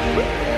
Woo!